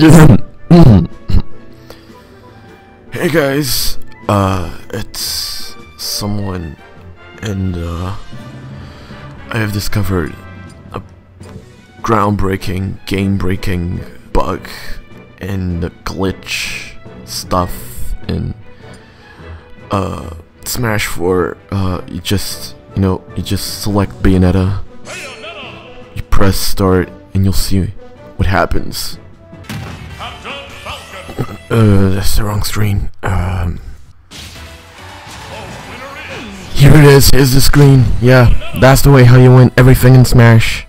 hey guys, uh, it's someone, and uh, I have discovered a groundbreaking, game-breaking bug and glitch stuff in uh Smash 4. Uh, you just, you know, you just select Bayonetta, you press start, and you'll see what happens. Uh, that's the wrong screen. Um, here it is. Here's the screen. Yeah, that's the way how you win everything in Smash.